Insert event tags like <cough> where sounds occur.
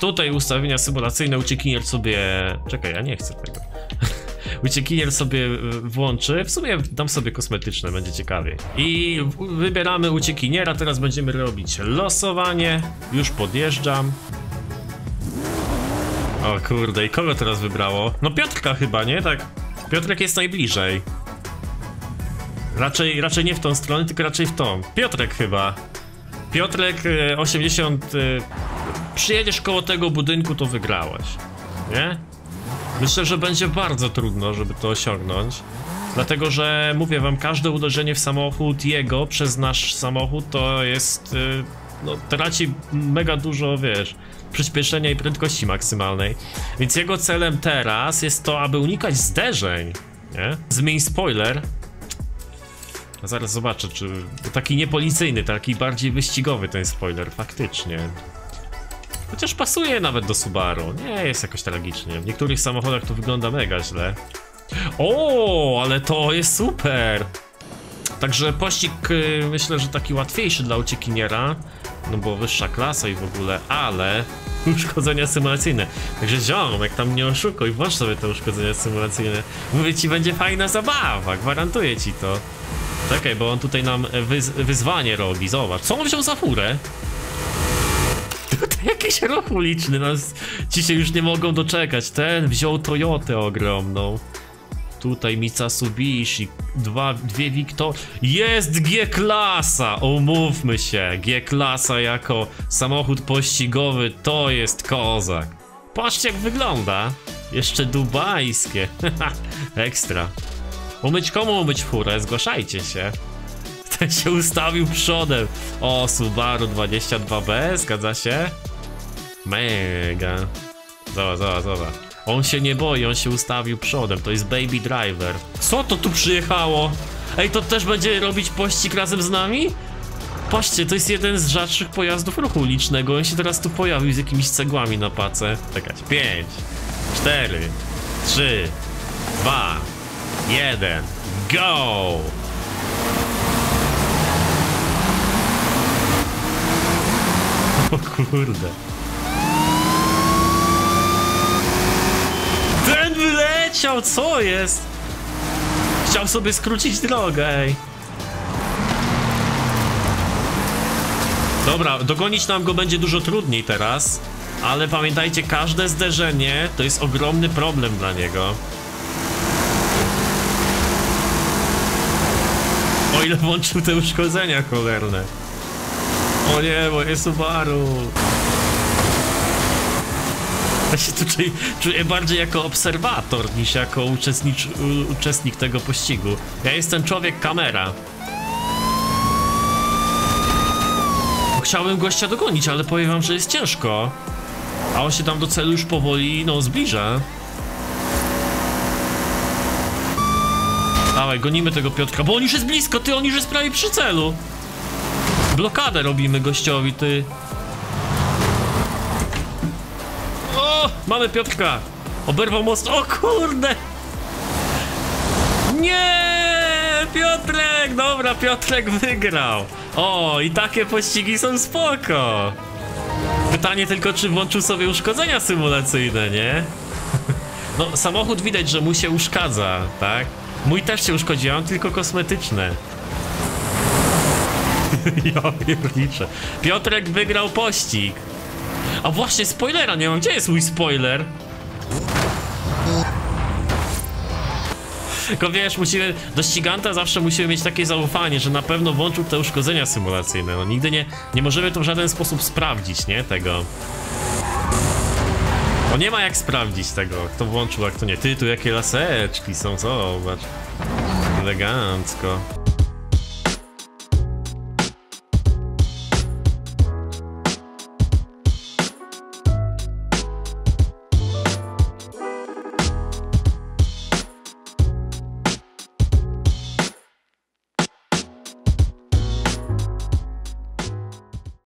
Tutaj ustawienia symulacyjne uciekinier sobie... Czekaj, ja nie chcę tego. <laughs> uciekinier sobie y, włączy. W sumie dam sobie kosmetyczne, będzie ciekawie. I wybieramy uciekiniera, teraz będziemy robić losowanie. Już podjeżdżam. O kurde, i kogo teraz wybrało? No Piotrka chyba, nie? Tak. Piotrek jest najbliżej. Raczej, raczej nie w tą stronę, tylko raczej w tą. Piotrek chyba. Piotrek e, 80. Przyjedziesz koło tego budynku, to wygrałeś. Nie? Myślę, że będzie bardzo trudno, żeby to osiągnąć. Dlatego, że mówię wam, każde uderzenie w samochód jego przez nasz samochód to jest. y, No, traci mega dużo, wiesz, przyspieszenia i prędkości maksymalnej. Więc jego celem teraz jest to, aby unikać zderzeń. Nie? Zmień spoiler. Zaraz zobaczę, czy. Taki niepolicyjny, taki bardziej wyścigowy ten spoiler, faktycznie. Chociaż pasuje nawet do Subaru. Nie jest jakoś tragicznie. W niektórych samochodach to wygląda mega źle. O, ale to jest super! Także pościg y, myślę, że taki łatwiejszy dla uciekiniera, no bo wyższa klasa i w ogóle, ale <laughs> uszkodzenia symulacyjne. Także ziom, jak tam nie oszukuj, włącz sobie te uszkodzenia symulacyjne. Mówię ci, będzie fajna zabawa, gwarantuję ci to. Czekaj, bo on tutaj nam wyz wyzwanie robi, zobacz. Co on wziął za furę? <laughs> Tutaj jakiś ruch uliczny, nas ci się już nie mogą doczekać. Ten wziął Toyotę ogromną. Tutaj Mitsubishi, dwa, dwie Wiktor... Jest G-klasa! Umówmy się, G-klasa jako samochód pościgowy to jest kozak. Patrzcie jak wygląda. Jeszcze dubajskie. <laughs> Ekstra. Umyć komu umyć furę? Zgłaszajcie się. <laughs> Się ustawił przodem. O, Subaru 22B, zgadza się? Mega. Zobacz, zobacz, zobacz. On się nie boi, on się ustawił przodem. To jest Baby Driver. Co to tu przyjechało? Ej, to też będzie robić pościg razem z nami? Patrzcie, to jest jeden z rzadszych pojazdów ruchu ulicznego. On się teraz tu pojawił z jakimiś cegłami na pace. Czekać. 5, 4, 3, 2, 1, go! O kurde. Ten wyleciał, co jest? Chciał sobie skrócić drogę, ej. Dobra, dogonić nam go będzie dużo trudniej teraz. Ale pamiętajcie, każde zderzenie to jest ogromny problem dla niego. O ile włączył te uszkodzenia cholerne. O nie, moje Subaru. Ja się tu czuję, czuję bardziej jako obserwator niż jako uczestnicz, uczestnik tego pościgu. Ja jestem człowiek kamera. Chciałbym gościa dogonić, ale powiem wam, że jest ciężko. A on się tam do celu już powoli, no, zbliża. Dawaj, gonimy tego Piotrka, bo on już jest blisko, ty, on już jest prawie przy celu. Blokadę robimy gościowi, ty. O, mamy Piotrka. Oberwał most. O kurde. Nie, Piotrek. Dobra, Piotrek wygrał. O, i takie pościgi są spoko. Pytanie tylko, czy włączył sobie uszkodzenia symulacyjne, nie? <laughs> No, samochód widać, że mu się uszkadza, tak? Mój też się uszkodził, mam tylko kosmetyczne. <laughs> Ja pierniczę. Piotrek wygrał pościg. A właśnie, spoilera nie mam. Gdzie jest mój spoiler? Tylko wiesz, musimy, do ściganta zawsze musimy mieć takie zaufanie, że na pewno włączył te uszkodzenia symulacyjne. No nigdy nie, nie możemy to w żaden sposób sprawdzić, nie? Tego. Bo nie ma jak sprawdzić tego, kto włączył, a kto nie. Ty, tu jakie laseczki są, zobacz. Elegancko.